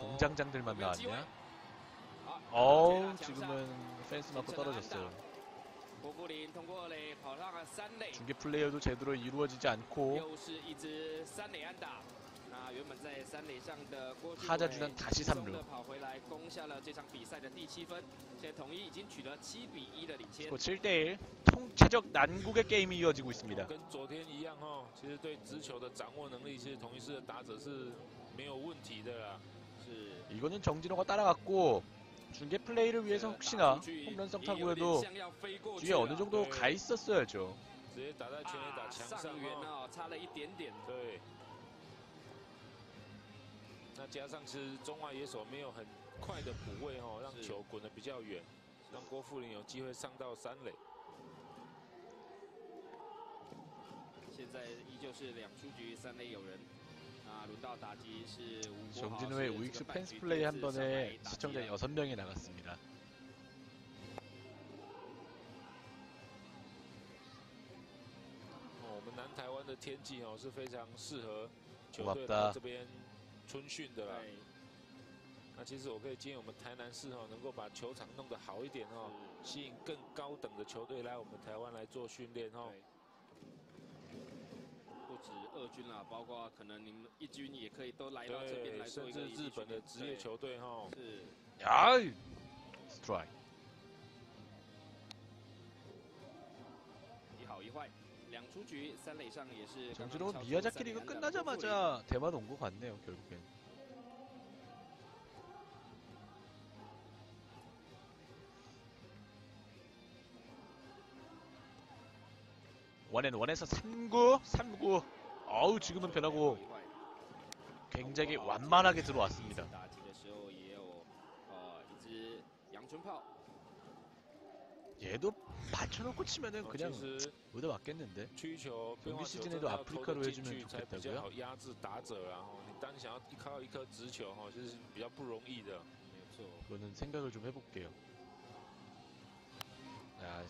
공장장들만 나왔냐? 어우 지금은 펜스 맞고 떨어졌어요. 중계 플레이어도 제대로 이루어지지 않고 하자 주단 다시 3루 스코 7대1 통체적 난국의 게임이 이어지고 있습니다. 跟昨天一样哦，其实对直球的掌握能力，其实同一师的打者是没有问题的啦。是 이거는 정진호가 따라갔고 중계 플레이를 위해서 혹시나 홈런성 타구에도 뒤에 어느 정도 가 있었어야죠. 直 정진호의 是这个 우익수 半 펜스 局 플레이 第 한 四上 번에 来打击 시청자了 6명이 나갔습니다. 어, 哦，我们南台湾的天气哦是非常适合球队 고맙다 来这边春训的啦。对，那其实我可以建议我们台南市哦，能够把球场弄得好一点哦，是吸引更高等的球队来我们台湾来做训练哦。 对。不止二军啦，包括可能你们一军也可以都来到这边来对，做一个甚至日本的职业球队哈，对是 야! 스트라이크. 一好一坏，两出局，三垒上也是刚刚 정진호는 敲出 미야자키 三垒 리그 安打的郭富林 끝나자마자 대만 온 것 같네요, 결국엔. 원앤 원에서 3구 3구 어우 지금은 변하고 굉장히 완만하게 들어왔습니다. 얘도 받쳐놓고 치면은 그냥 의도 맞겠는데 경기 시즌에도 아프리카로 해주면 좋겠다고요? 그거는 생각을 좀 해볼게요. 아